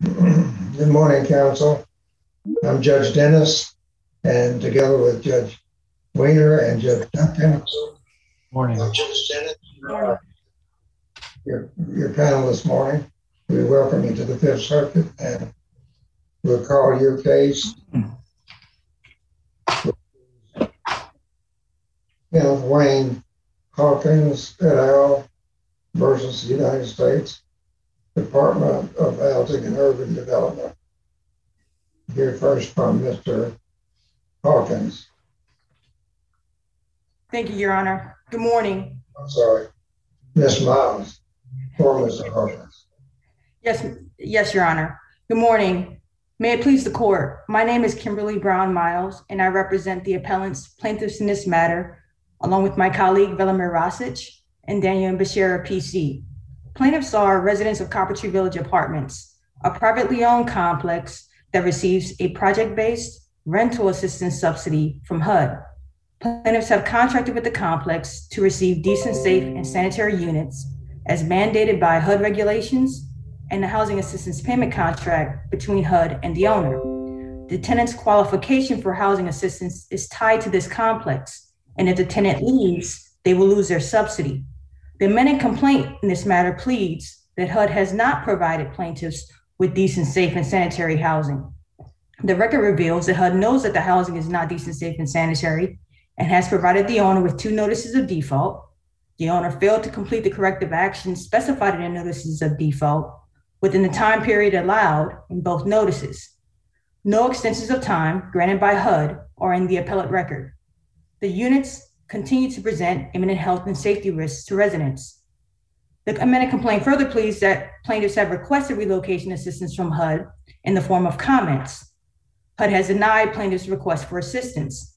Good morning, counsel. I'm Judge Dennis, and together with Judge Wiener and Judge Duncan, Morning. I'm Judge Dennis, your, your panel this morning. We welcome you to the Fifth Circuit, and we'll call your case. Kenneth Wayne Hawkins et al. versus the United States Department of Housing and Urban Development. Hear first from Mr. Hawkins. Thank you, Your Honor. Good morning. I'm sorry, Ms. Myles, for Mr. Hawkins. Yes, yes, Your Honor. Good morning. May it please the court. My name is Kimberly Brown Myles, and I represent the appellants plaintiffs in this matter, along with my colleague Velimir Rasic and Daniel Bashira PC. Plaintiffs are residents of Copper Tree Village Apartments, a privately owned complex that receives a project-based rental assistance subsidy from HUD. Plaintiffs have contracted with the complex to receive decent, safe, and sanitary units as mandated by HUD regulations and the housing assistance payment contract between HUD and the owner. The tenant's qualification for housing assistance is tied to this complex, and if the tenant leaves, they will lose their subsidy. The amended complaint in this matter pleads that HUD has not provided plaintiffs with decent, safe, and sanitary housing. The record reveals that HUD knows that the housing is not decent, safe, and sanitary and has provided the owner with two notices of default. The owner failed to complete the corrective actions specified in the notices of default within the time period allowed in both notices. No extensions of time granted by HUD are in the appellate record. The units continue to present imminent health and safety risks to residents. The amended complaint further pleads that plaintiffs have requested relocation assistance from HUD in the form of comments. HUD has denied plaintiffs' request for assistance.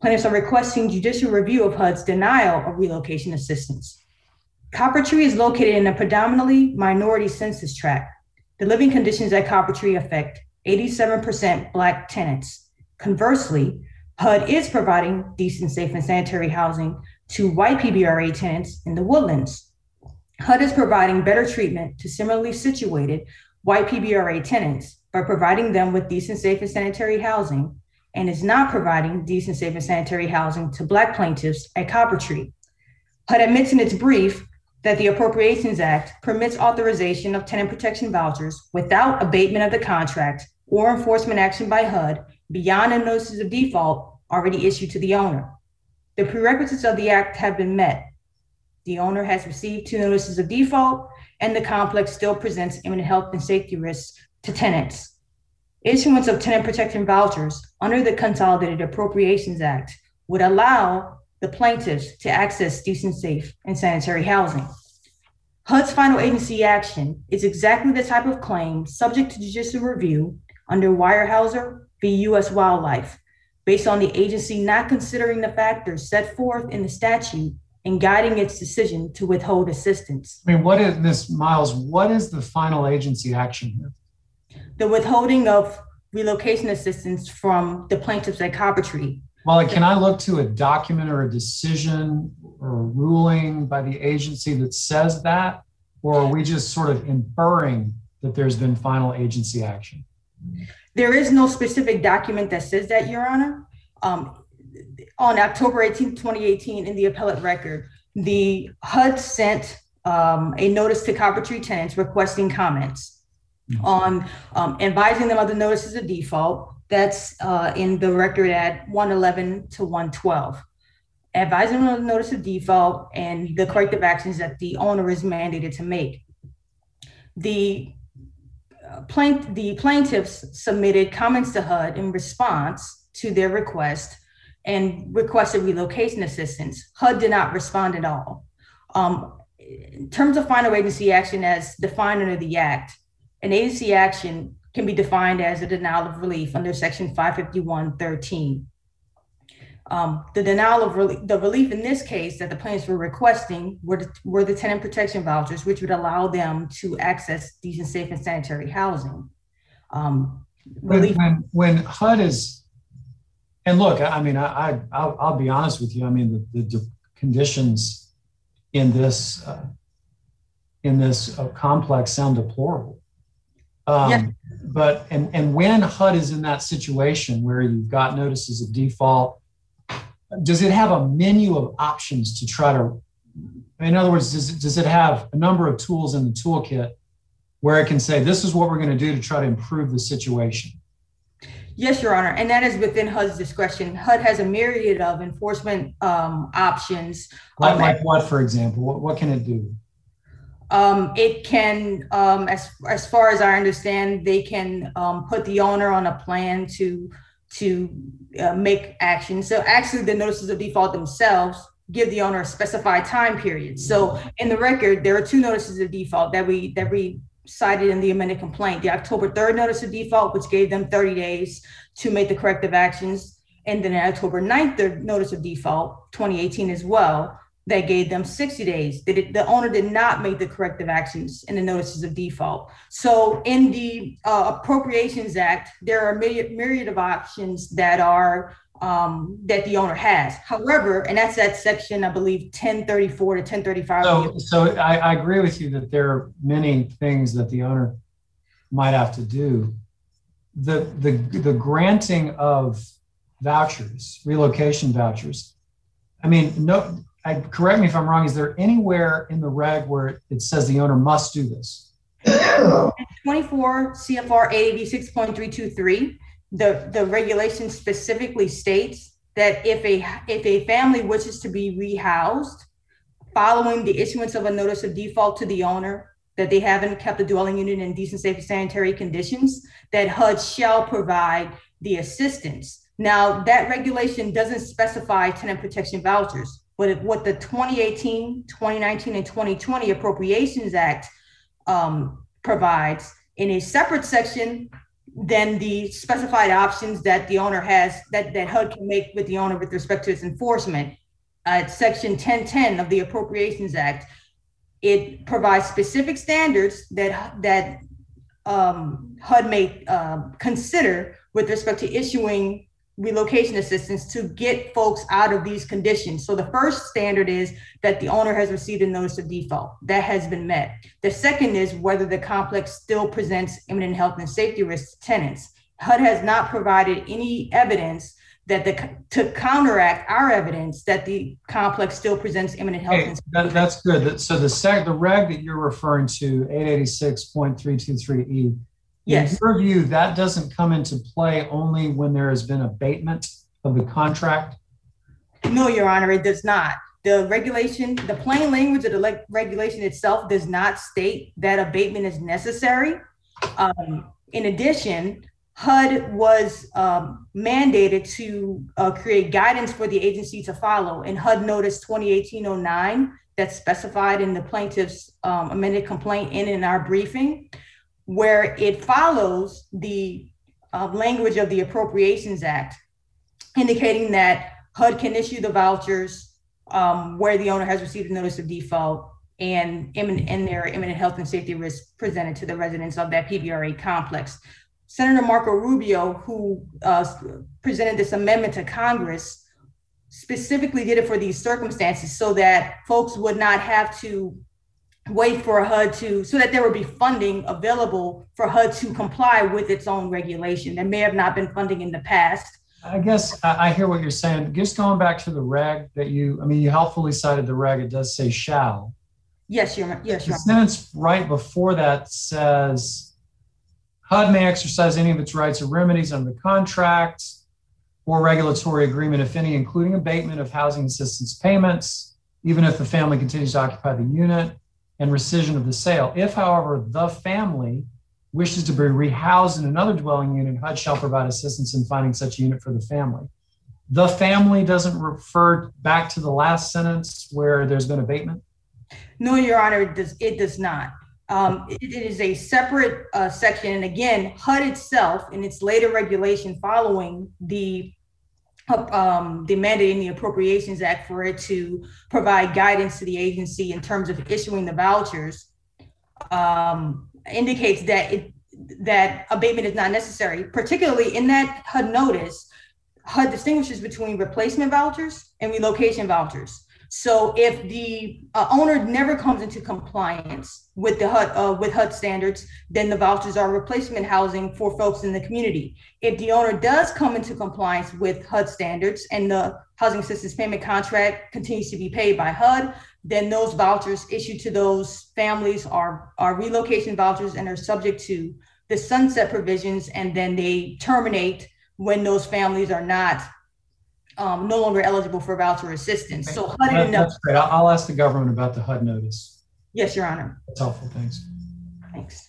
Plaintiffs are requesting judicial review of HUD's denial of relocation assistance. Copper Tree is located in a predominantly minority census tract. The living conditions at Copper Tree affect 87% Black tenants. Conversely, HUD is providing decent, safe, and sanitary housing to white PBRA tenants in the woodlands. HUD is providing better treatment to similarly situated white PBRA tenants by providing them with decent, safe, and sanitary housing and is not providing decent, safe, and sanitary housing to Black plaintiffs at Copper Tree. HUD admits in its brief that the Appropriations Act permits authorization of tenant protection vouchers without abatement of the contract or enforcement action by HUD beyond the notices of default already issued to the owner. The prerequisites of the act have been met. The owner has received two notices of default, and the complex still presents imminent health and safety risks to tenants. Issuance of tenant protection vouchers under the Consolidated Appropriations Act would allow the plaintiffs to access decent, safe, and sanitary housing. HUD's final agency action is exactly the type of claim subject to judicial review under Weyerhaeuser v. U.S. Wildlife, based on the agency not considering the factors set forth in the statute and guiding its decision to withhold assistance. I mean, what is Ms. Myles? What is the final agency action here? The withholding of relocation assistance from the plaintiffs at Copper Well, can I look to a document or a decision or a ruling by the agency that says that? Or are we just sort of inferring that there's been final agency action? There is no specific document that says that, Your Honor. Um, on October 18, 2018, in the appellate record, the HUD sent um, a notice to Copper Tree tenants requesting comments on um, advising them of the notices of default. That's uh, in the record at 111 to 112. Advising them of the notice of default and the corrective actions that the owner is mandated to make. The plaint- the plaintiffs submitted comments to HUD in response to their request and requested relocation assistance. HUD did not respond at all. Um, in terms of final agency action as defined under the Act, an agency action can be defined as a denial of relief under Section 551.13. Um, the denial of relief, the relief in this case that the plaintiffs were requesting were the, were the tenant protection vouchers, which would allow them to access decent, safe, and sanitary housing. Um, When, when, when HUD is, and look, I mean, I, I I'll, I'll be honest with you. I mean, the, the, conditions in this uh, in this uh, complex sound deplorable. Um, Yes. But, and, and when HUD is in that situation where you've got notices of default, does it have a menu of options to try to, in other words, does it, does it have a number of tools in the toolkit where it can say, this is what we're going to do to try to improve the situation? Yes, Your Honor, and that is within HUD's discretion. HUD has a myriad of enforcement um, options. Like, Um, like what, for example? What, what can it do? Um, it can, um, as as far as I understand, they can um, put the owner on a plan to to uh, make action. So actually, the notices of default themselves give the owner a specified time period. So in the record, there are two notices of default that we that we cited in the amended complaint. The October 3rd notice of default, which gave them 30 days to make the corrective actions, and then October 9th the notice of default, 2018 as well, that gave them 60 days. It, the owner did not make the corrective actions in the notices of default. So in the uh, Appropriations Act, there are myriad, myriad of options that are um, that the owner has. However, and that's that section, I believe, 1034 to 1035. So, so I, I agree with you that there are many things that the owner might have to do. The, the, the granting of vouchers, relocation vouchers. I mean, no, I, correct me if I'm wrong. Is there anywhere in the reg where it says the owner must do this? 24 CFR 886.323, the, the regulation specifically states that if a, if a family wishes to be rehoused following the issuance of a notice of default to the owner, that they haven't kept the dwelling unit in decent, safe, sanitary conditions, that HUD shall provide the assistance. Now, that regulation doesn't specify tenant protection vouchers, but what the 2018, 2019, and 2020 Appropriations Act um, provides in a separate section than the specified options that the owner has that, that HUD can make with the owner with respect to its enforcement. Uh, section 1010 of the Appropriations Act. It provides specific standards that that um, HUD may uh, consider with respect to issuing relocation assistance to get folks out of these conditions. So the first standard is that the owner has received a notice of default. That has been met. The second is whether the complex still presents imminent health and safety risks to tenants. HUD has not provided any evidence that the to counteract our evidence that the complex still presents imminent health and that, that's good. So the sec, the reg that you're referring to, 886.323E, in your view, that doesn't come into play only when there has been abatement of the contract? No, Your Honor, it does not. The regulation, the plain language of the leg- regulation itself does not state that abatement is necessary. Um, in addition, HUD was um, mandated to uh, create guidance for the agency to follow, and HUD Notice 2018-09 that's specified in the plaintiff's um, amended complaint and in our briefing, where it follows the uh, language of the Appropriations Act, indicating that HUD can issue the vouchers um, where the owner has received a notice of default and imminent, their imminent health and safety risks presented to the residents of that PBRA complex. Senator Marco Rubio, who uh, presented this amendment to Congress, specifically did it for these circumstances so that folks would not have to wait for HUD to, so that there would be funding available for HUD to comply with its own regulation. There may have not been funding in the past. I guess I, I hear what you're saying. Just going back to the reg that you, I mean, you helpfully cited the reg, it does say shall. Yes, Your, yes, The Your Honor. sentence right before that says HUD may exercise any of its rights or remedies under the contract or regulatory agreement, if any, including abatement of housing assistance payments, even if the family continues to occupy the unit, and rescission of the sale. If, however, the family wishes to be rehoused in another dwelling unit, HUD shall provide assistance in finding such a unit for the family. The family doesn't refer back to the last sentence where there's been abatement. No, Your Honor, it does, it does not. Um, it, it is a separate, uh, section, and again, HUD itself in its later regulation following the um, the mandate in the Appropriations Act for it to provide guidance to the agency in terms of issuing the vouchers um, indicates that it, that abatement is not necessary, particularly in that HUD notice, HUD distinguishes between replacement vouchers and relocation vouchers. So if the uh, owner never comes into compliance with the HUD uh, with HUD standards, then the vouchers are replacement housing for folks in the community. If the owner does come into compliance with HUD standards and the housing assistance payment contract continues to be paid by HUD, then those vouchers issued to those families are are relocation vouchers and are subject to the sunset provisions, and then they terminate when those families are not um, no longer eligible for voucher assistance. So HUD That- That's great. I'll, I'll ask the government about the HUD notice. yes, Your Honor. That's helpful. Thanks. Thanks.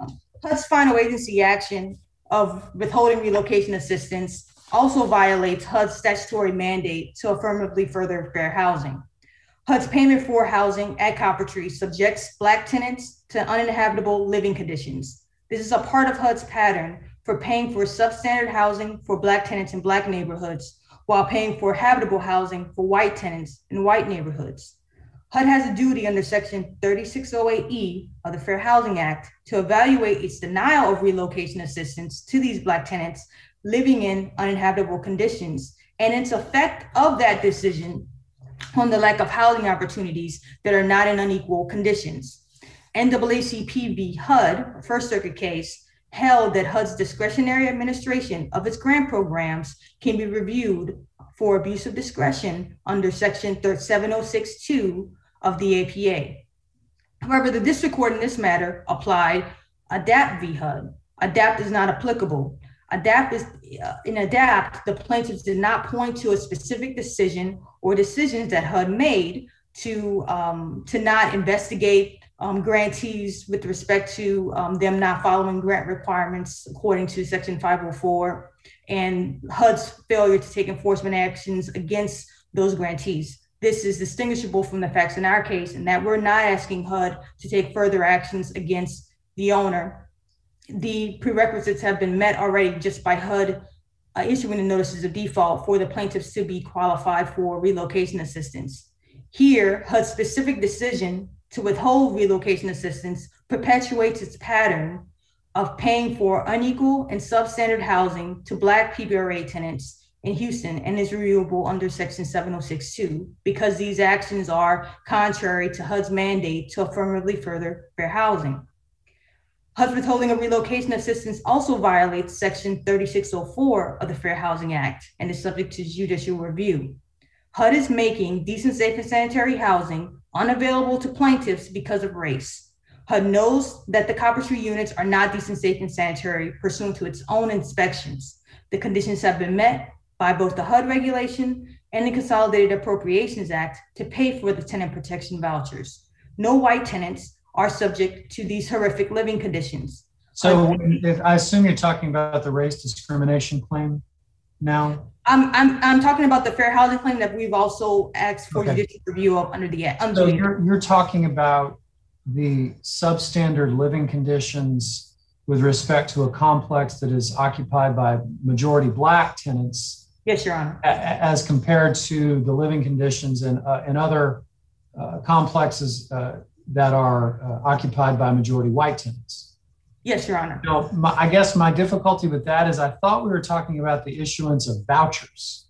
Um, HUD's final agency action of withholding relocation assistance also violates HUD's statutory mandate to affirmatively further fair housing. HUD's payment for housing at Coppertree subjects Black tenants to uninhabitable living conditions. This is a part of HUD's pattern for paying for substandard housing for Black tenants in Black neighborhoods while paying for habitable housing for white tenants in white neighborhoods. HUD has a duty under Section 3608E of the Fair Housing Act to evaluate its denial of relocation assistance to these Black tenants living in uninhabitable conditions and its effect of that decision on the lack of housing opportunities that are not in unequal conditions. NAACP v. HUD, First Circuit case, held that HUD's discretionary administration of its grant programs can be reviewed for abuse of discretion under Section 7062 of the APA. However, the district court in this matter applied ADAPT v. HUD. ADAPT is not applicable. ADAPT is, uh, in ADAPT, the plaintiffs did not point to a specific decision or decisions that HUD made to, um, to not investigate um, grantees with respect to um, them not following grant requirements according to Section 504 and HUD's failure to take enforcement actions against those grantees. This is distinguishable from the facts in our case, in that we're not asking HUD to take further actions against the owner. The prerequisites have been met already just by HUD uh, issuing the notices of default for the plaintiffs to be qualified for relocation assistance. Here, HUD's specific decision to withhold relocation assistance perpetuates its pattern of paying for unequal and substandard housing to Black PBRA tenants in Houston and is reviewable under Section 7062 because these actions are contrary to HUD's mandate to affirmatively further fair housing. HUD's withholding of relocation assistance also violates Section 3604 of the Fair Housing Act and is subject to judicial review. HUD is making decent, safe, and sanitary housing unavailable to plaintiffs because of race. HUD knows that the Copper Coppertree units are not decent, safe, and sanitary pursuant to its own inspections. The conditions have been met by both the HUD regulation and the Consolidated Appropriations Act to pay for the tenant protection vouchers. No white tenants are subject to these horrific living conditions. So I assume you're talking about the race discrimination claim now? I'm, I'm, I'm talking about the fair housing claim that we've also asked for Okay. judicial review of under the, under So the you're, you're talking about the substandard living conditions with respect to a complex that is occupied by majority Black tenants yes, Your Honor. a- a- as compared to the living conditions in, uh, in other uh, complexes uh, that are uh, occupied by majority white tenants. Yes, Your Honor. My, I guess my difficulty with that is I thought we were talking about the issuance of vouchers.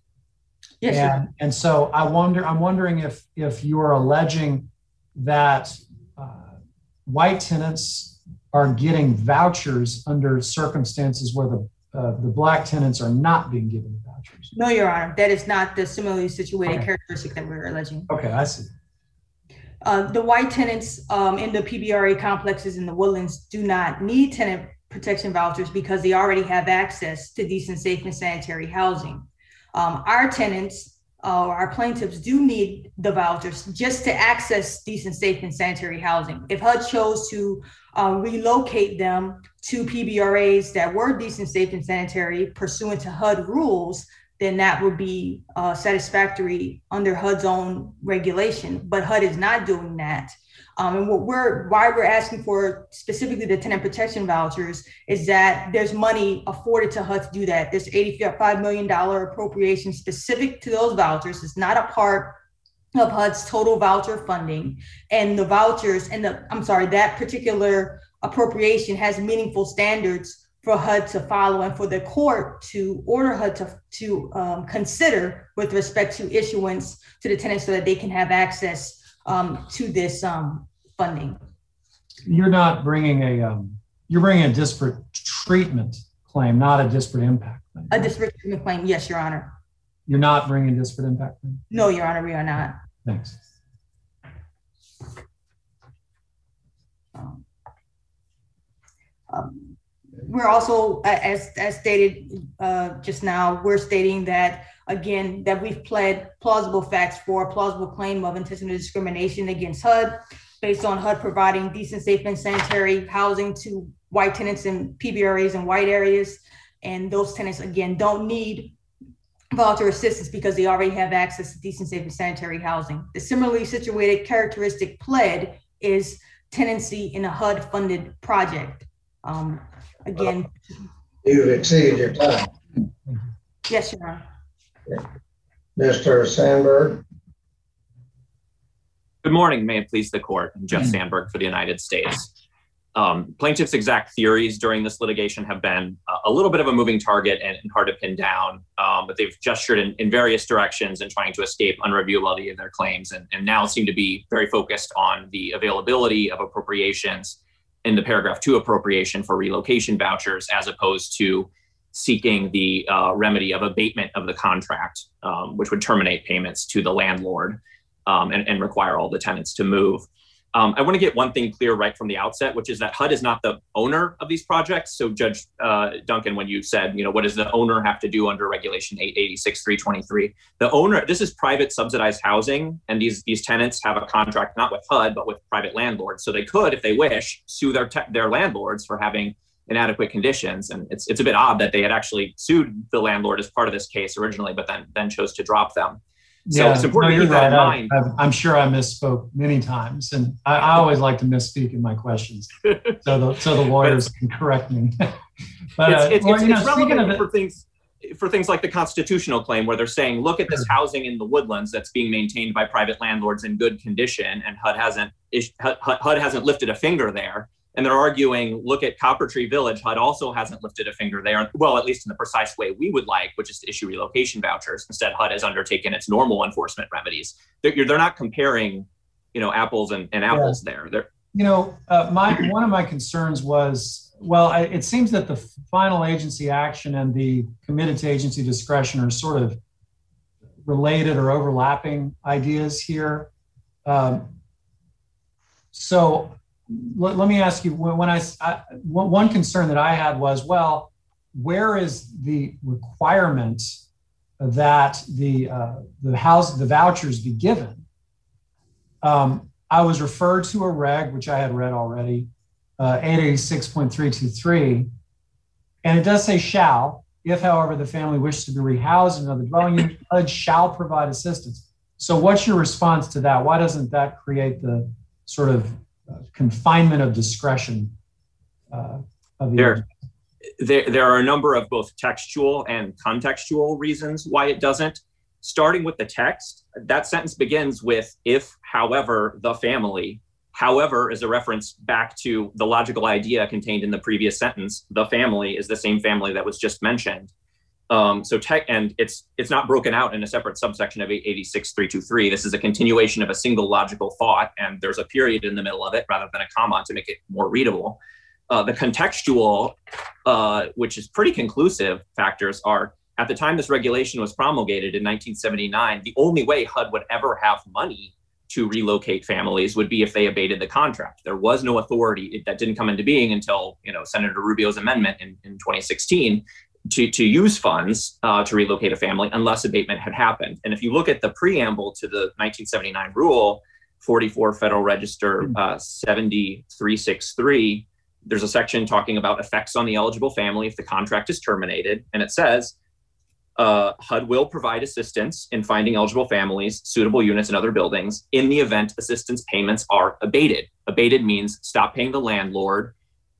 Yes, Your Honor. And, and so I wonder, I'm wondering if, if you are alleging that uh, white tenants are getting vouchers under circumstances where the, uh, the black tenants are not being given vouchers. No, Your Honor. That is not the similarly situated Okay. characteristic that we're alleging. Okay, I see. Uh, the white tenants um, in the PBRA complexes in the woodlands do not need tenant protection vouchers because they already have access to decent, safe, and sanitary housing. Um, our tenants, uh, our plaintiffs do need the vouchers just to access decent, safe, and sanitary housing. If HUD chose to uh, relocate them to PBRAs that were decent, safe, and sanitary pursuant to HUD rules, then that would be uh, satisfactory under HUD's own regulation. But HUD is not doing that. Um, and what we're why we're asking for specifically the tenant protection vouchers is that there's money afforded to HUD to do that. This $85 million appropriation specific to those vouchers is not a part of HUD's total voucher funding. And the vouchers and the I'm sorry, that particular appropriation has meaningful standards for HUD to follow and for the court to order HUD to, to um, consider with respect to issuance to the tenants so that they can have access um, to this um, funding. You're not bringing a, um, you're bringing a disparate treatment claim, not a disparate impact claim. A disparate treatment claim, yes, Your Honor. You're not bringing a disparate impact claim? No, Your Honor, we are not. Thanks. We're also, as, as stated uh, just now, we're stating that, again, that we've pled plausible facts for a plausible claim of intentional discrimination against HUD based on HUD providing decent, safe, and sanitary housing to white tenants in PBRAs and white areas. And those tenants, again, don't need voluntary assistance because they already have access to decent, safe, and sanitary housing. The similarly situated characteristic pled is tenancy in a HUD-funded project. Um, Again, You've exceeded your time. yes, Your Honor. Mr. Sandberg, Good morning. May it please the court. I'm Jeff Sandberg for the United States. Um, plaintiff's exact theories during this litigation have been a, a little bit of a moving target and, and hard to pin down, um, but they've gestured in, in various directions and trying to escape unreviewability of their claims and, and now seem to be very focused on the availability of appropriations in the paragraph two appropriation for relocation vouchers as opposed to seeking the uh, remedy of abatement of the contract, um, which would terminate payments to the landlord um, and, and require all the tenants to move. Um, I want to get one thing clear right from the outset, which is that HUD is not the owner of these projects. So, Judge uh, Duncan, when you said, you know, what does the owner have to do under Regulation 886 323? The owner, this is private subsidized housing, and these these tenants have a contract not with HUD but with private landlords. So they could, if they wish, sue their te- their landlords for having inadequate conditions. And it's it's a bit odd that they had actually sued the landlord as part of this case originally, but then then chose to drop them. So it's important no, to keep that in mind. I, am sure I misspoke many times, and I, I always like to misspeak in my questions, so the so the lawyers can correct me. but it's, uh, well, it's, you know, it's relevant of it, for things for things like the constitutional claim where they're saying look at this housing in the woodlands that's being maintained by private landlords in good condition and hud hasn't HUD, HUD hasn't lifted a finger there and they're arguing look at copper tree village hud also hasn't lifted a finger. There well at least in the precise way we would like which is to issue relocation vouchers. Instead hud has undertaken its normal enforcement remedies. They're, they're not comparing you know apples and, and apples there. They're you know, uh, my one of my concerns was, well, I, it seems that the final agency action and the committed to agency discretion are sort of related or overlapping ideas here. Um, so let, let me ask you when, I, I one concern that I had was, well, where is the requirement that the uh, the house the vouchers be given? Um, I was referred to a reg, which I had read already, uh, 886.323, and it does say shall. If, however, the family wishes to be rehoused in another dwelling unit, HUD shall provide assistance. So, what's your response to that? Why doesn't that create the sort of confinement of discretion uh, of the There. there, there are a number of both textual and contextual reasons why it doesn't. Starting with the text, that sentence begins with if, however, the family. However, is a reference back to the logical idea contained in the previous sentence. The family is the same family that was just mentioned. Um, so tech, and it's it's not broken out in a separate subsection of 886.323. This is a continuation of a single logical thought, and there's a period in the middle of it rather than a comma to make it more readable. Uh, the contextual, uh, which is pretty conclusive, factors are at the time this regulation was promulgated in 1979, the only way HUD would ever have money to relocate families would be if they abated the contract. There was no authority that didn't come into being until you know Senator Rubio's amendment in, in 2016 to, to use funds uh, to relocate a family unless abatement had happened. And if you look at the preamble to the 1979 rule, 44 Federal Register uh, 7363, there's a section talking about effects on the eligible family if the contract is terminated. And it says uh, HUD will provide assistance in finding eligible families, suitable units, and other buildings in the event assistance payments are abated. Abated means stop paying the landlord.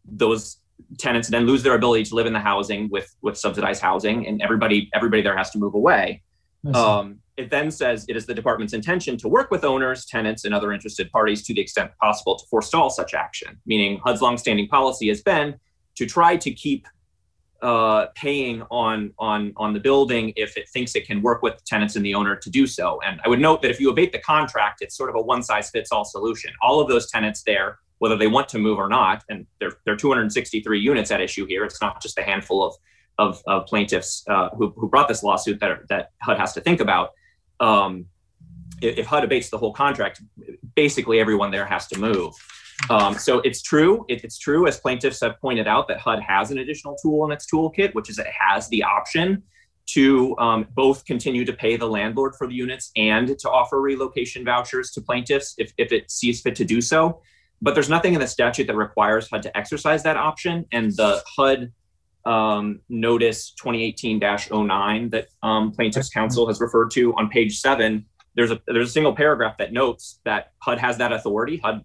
Those tenants then lose their ability to live in the housing with with subsidized housing, and everybody everybody there has to move away. Um, it then says it is the department's intention to work with owners, tenants, and other interested parties to the extent possible to forestall such action. Meaning, HUD's longstanding policy has been to try to keep uh, paying on on on the building if it thinks it can work with the tenants and the owner to do so. And I would note that if you abate the contract, it's sort of a one size fits all solution. All of those tenants there, whether they want to move or not, and there, there are 263 units at issue here. It's not just a handful of of, of plaintiffs uh, who, who brought this lawsuit that, are, that HUD has to think about. Um, if, if HUD abates the whole contract, basically everyone there has to move. Um, so it's true. It, it's true, as plaintiffs have pointed out, that HUD has an additional tool in its toolkit, which is it has the option to um, both continue to pay the landlord for the units and to offer relocation vouchers to plaintiffs if, if it sees fit to do so. But there's nothing in the statute that requires HUD to exercise that option. And the HUD um, notice 2018-09 that um, plaintiffs counsel has referred to on page seven there's a there's a single paragraph that notes that HUD has that authority. HUD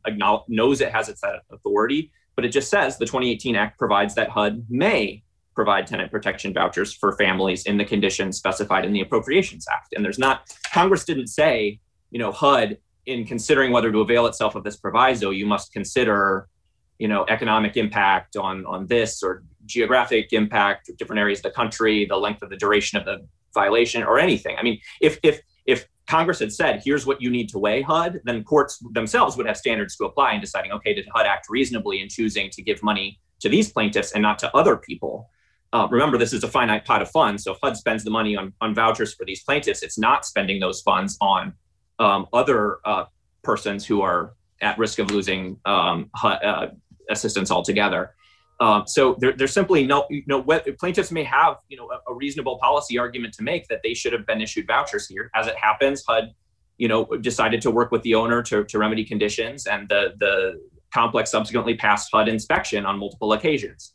knows it has its that authority, but it just says the 2018 Act provides that HUD may provide tenant protection vouchers for families in the conditions specified in the Appropriations Act. And there's not Congress didn't say, you know, HUD in considering whether to avail itself of this proviso, you must consider, you know, economic impact on on this or geographic impact, different areas of the country, the length of the duration of the violation, or anything. I mean, if if if Congress had said, here's what you need to weigh HUD, then courts themselves would have standards to apply in deciding, okay, did HUD act reasonably in choosing to give money to these plaintiffs and not to other people? Uh, remember, this is a finite pot of funds. So if HUD spends the money on, on vouchers for these plaintiffs, it's not spending those funds on um, other uh, persons who are at risk of losing um, uh, assistance altogether. Um, so there, there's simply no, you know, plaintiffs may have, you know, a, a, reasonable policy argument to make that they should have been issued vouchers here. As it happens, HUD, you know, decided to work with the owner to, to remedy conditions, and the the complex subsequently passed HUD inspection on multiple occasions.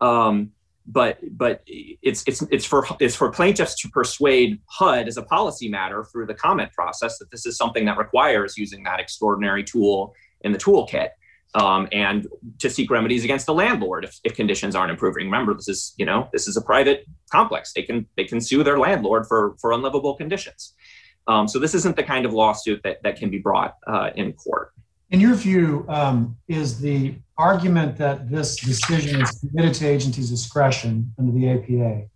Um, but but it's it's it's for it's for plaintiffs to persuade HUD as a policy matter through the comment process that this is something that requires using that extraordinary tool in the toolkit um, and to seek remedies against the landlord if, if conditions aren't improving. Remember, this is you know this is a private complex. They can they can sue their landlord for for unlivable conditions. Um, so this isn't the kind of lawsuit that that can be brought uh, in court. In your view, um, is the argument that this decision is committed to agency's discretion under the APA?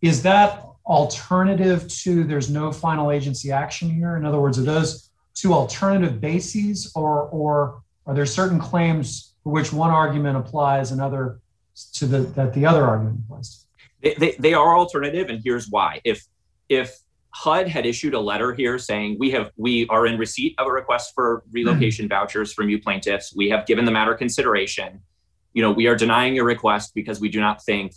Is that alternative to there's no final agency action here? In other words, are those two alternative bases, or or are there certain claims for which one argument applies and other to the that the other argument applies? They, they, they are alternative, and here's why. If if HUD had issued a letter here saying we have we are in receipt of a request for relocation mm-hmm. vouchers from you plaintiffs. We have given the matter consideration. You know, we are denying your request because we do not think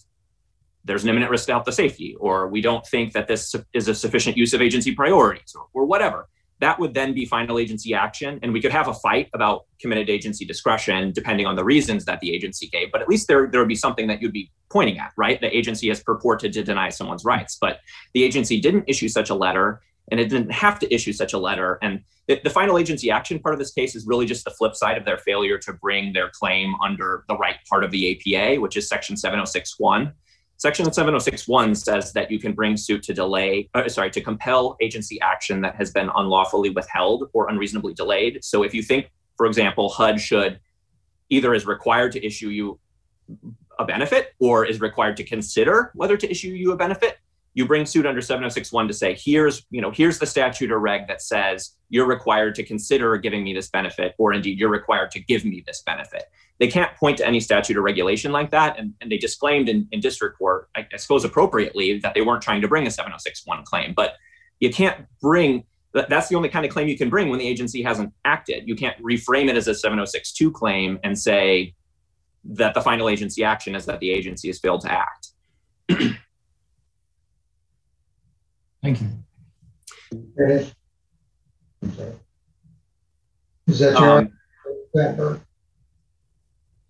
there's an imminent risk to health and safety, or we don't think that this is a sufficient use of agency priorities, or, or whatever that would then be final agency action. And we could have a fight about committed agency discretion depending on the reasons that the agency gave. But at least there, there would be something that you'd be pointing at, right? The agency has purported to deny someone's rights, but the agency didn't issue such a letter and it didn't have to issue such a letter. And the, the final agency action part of this case is really just the flip side of their failure to bring their claim under the right part of the APA, which is section 7061. Section 7061 says that you can bring suit to delay, uh, sorry, to compel agency action that has been unlawfully withheld or unreasonably delayed. So if you think, for example, HUD should either is required to issue you a benefit or is required to consider whether to issue you a benefit, you bring suit under 7061 to say here's you know here's the statute or reg that says you're required to consider giving me this benefit or indeed you're required to give me this benefit. They can't point to any statute or regulation like that and, and they disclaimed in, in district court I, I suppose appropriately that they weren't trying to bring a 7061 claim. But you can't bring that's the only kind of claim you can bring when the agency hasn't acted. You can't reframe it as a 7062 claim and say that the final agency action is that the agency has failed to act Thank you. Finish. Is that your um,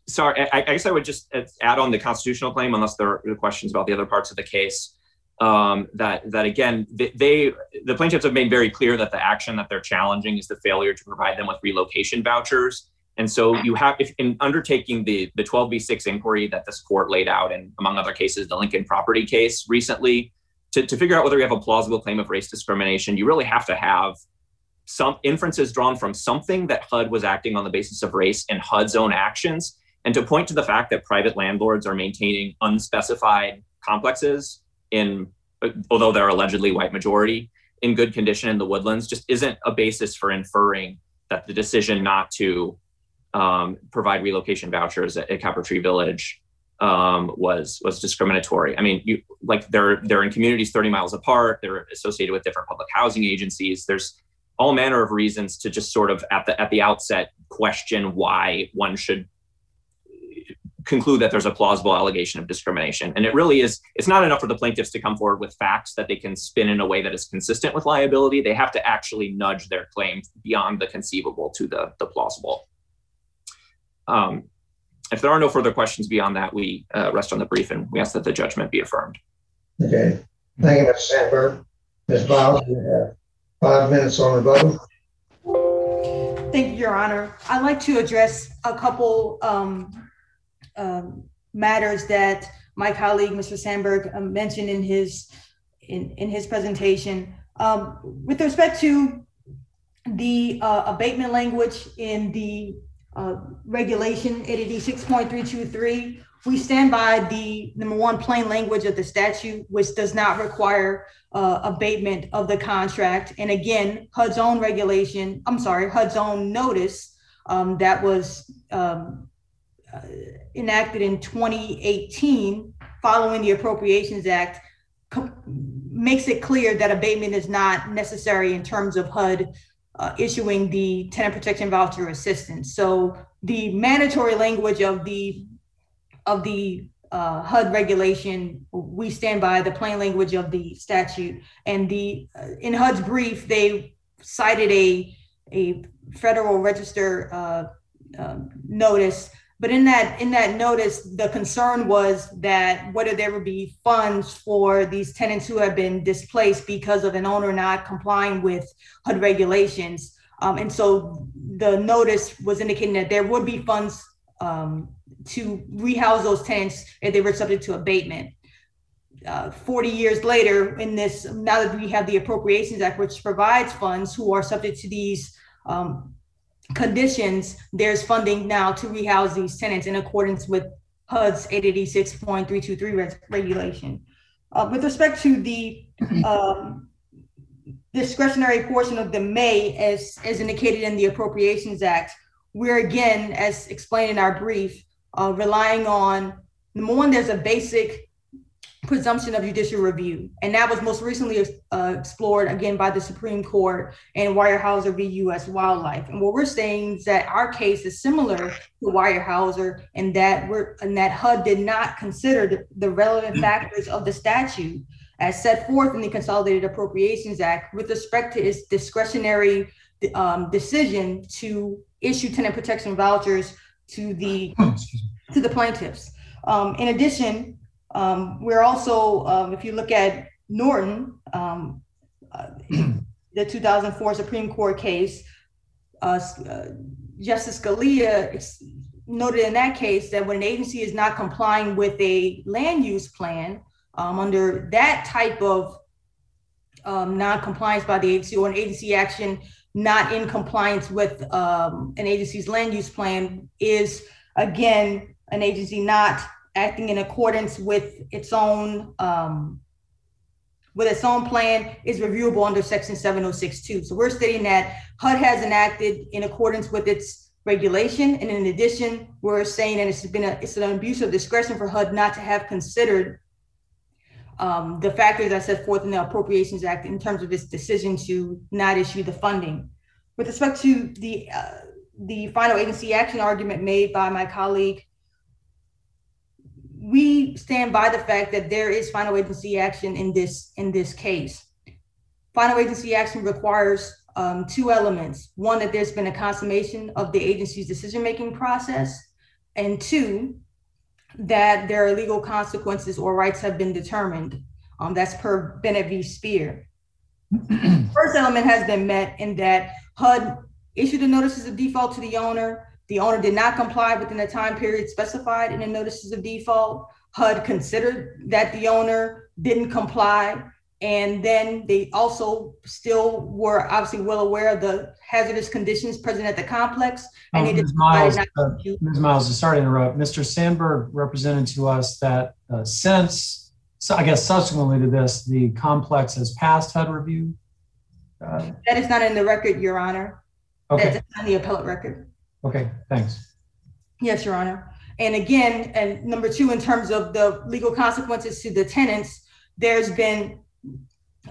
Sorry, I, I, guess I would just add on the constitutional claim, unless there are questions about the other parts of the case. Um, that that again, they, they the plaintiffs have made very clear that the action that they're challenging is the failure to provide them with relocation vouchers. And so you have, if in undertaking the the 12b6 inquiry that this court laid out, and among other cases, the Lincoln property case recently, to, to figure out whether you have a plausible claim of race discrimination, you really have to have some inferences drawn from something that HUD was acting on the basis of race in HUD's own actions. and to point to the fact that private landlords are maintaining unspecified complexes in, although they're allegedly white majority, in good condition in the woodlands just isn't a basis for inferring that the decision not to um, provide relocation vouchers at, at Copper Tree Village um, was was discriminatory. I mean, you like they're they're in communities 30 miles apart. They're associated with different public housing agencies. There's all manner of reasons to just sort of at the at the outset question why one should conclude that there's a plausible allegation of discrimination. And it really is, it's not enough for the plaintiffs to come forward with facts that they can spin in a way that is consistent with liability. They have to actually nudge their claim beyond the conceivable to the, the plausible. Um, if there are no further questions beyond that, we uh, rest on the brief and we ask that the judgment be affirmed. Okay, thank you, Mr. Sandberg. Ms. Myles, you have five minutes on the vote. Thank you, Your Honor. I'd like to address a couple um, um, matters that my colleague, Mr. Sandberg, um, mentioned in his in, in his presentation. Um, with respect to the uh, abatement language in the uh, regulation 886.323, we stand by the number one plain language of the statute, which does not require uh, abatement of the contract. And again, HUD's own regulation, I'm sorry, HUD's own notice um, that was um, uh, enacted in 2018 following the Appropriations Act makes it clear that abatement is not necessary in terms of HUD uh, issuing the tenant protection voucher assistance. So the mandatory language of the of the uh, HUD regulation, we stand by the plain language of the statute. And the uh, in HUD's brief, they cited a a Federal Register uh, um, notice but in that in that notice, the concern was that whether there would be funds for these tenants who have been displaced because of an owner not complying with HUD regulations. Um, and so the notice was indicating that there would be funds um, to rehouse those tenants if they were subject to abatement. Uh, 40 years later, in this, now that we have the Appropriations Act, which provides funds who are subject to these um, conditions, there's funding now to rehouse these tenants in accordance with HUD's 886.323 regulation. Uh, with respect to the um, discretionary portion of the May, as, as indicated in the Appropriations Act, we're again, as explained in our brief, uh, relying on number one, there's a basic presumption of judicial review. And that was most recently uh, explored again by the Supreme Court in Weyerhaeuser v. U.S. Wildlife. And what we're saying is that our case is similar to Weyerhaeuser in that we're and that HUD did not consider the, the relevant factors of the statute as set forth in the Consolidated Appropriations Act with respect to its discretionary um, decision to issue tenant protection vouchers to the to the plaintiffs. Um, in addition, um, we're also, um, if you look at Norton, um, uh, the 2004 Supreme Court case, uh, uh, Justice Scalia noted in that case that when an agency is not complying with a land use plan um, under that type of um, non-compliance by the agency or an agency action not in compliance with um, an agency's land use plan is again an agency not acting in accordance with its own um, with its own plan is reviewable under section 7062. So we're stating that HUD has enacted in accordance with its regulation. And in addition, we're saying that it's been a, it's an abuse of discretion for HUD not to have considered um, the factors I set forth in the Appropriations Act in terms of its decision to not issue the funding. With respect to the uh, the final agency action argument made by my colleague we stand by the fact that there is final agency action in this in this case. Final agency action requires um, two elements: one, that there's been a consummation of the agency's decision-making process, and two, that there are legal consequences or rights have been determined. Um, that's per Bennett v. Spear. First element has been met in that HUD issued the notices of default to the owner the owner did not comply within the time period specified in the notices of default. HUD considered that the owner didn't comply And then they also still were obviously well aware of the hazardous conditions present at the complex. And Oh, they Ms. Myles, not uh, Ms. Myles, sorry to interrupt. Mr. Sandberg represented to us that uh, since, so I guess subsequently to this, the complex has passed HUD review. Uh, That is not in the record, Your Honor. Okay, That's on the appellate record. Okay, thanks. Yes, Your Honor. And again, and number two, in terms of the legal consequences to the tenants, there's been,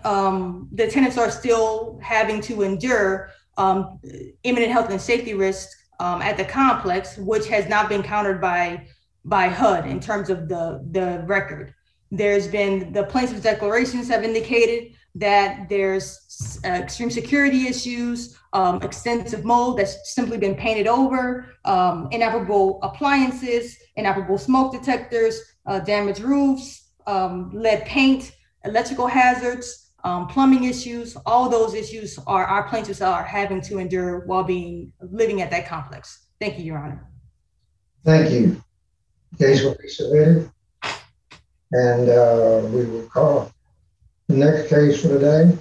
um, the tenants are still having to endure, um, imminent health and safety risks, um, at the complex, which has not been countered by, by HUD in terms of the, the record. There's been, the plaintiff's declarations have indicated that there's uh, extreme security issues, um, extensive mold that's simply been painted over, um, inoperable appliances, inoperable smoke detectors, uh, damaged roofs, um, lead paint, electrical hazards, um, plumbing issues. All those issues are our plaintiffs are having to endure while being living at that complex. Thank you, Your Honor. Thank you. Case will be submitted. And uh, we will call the next case for today.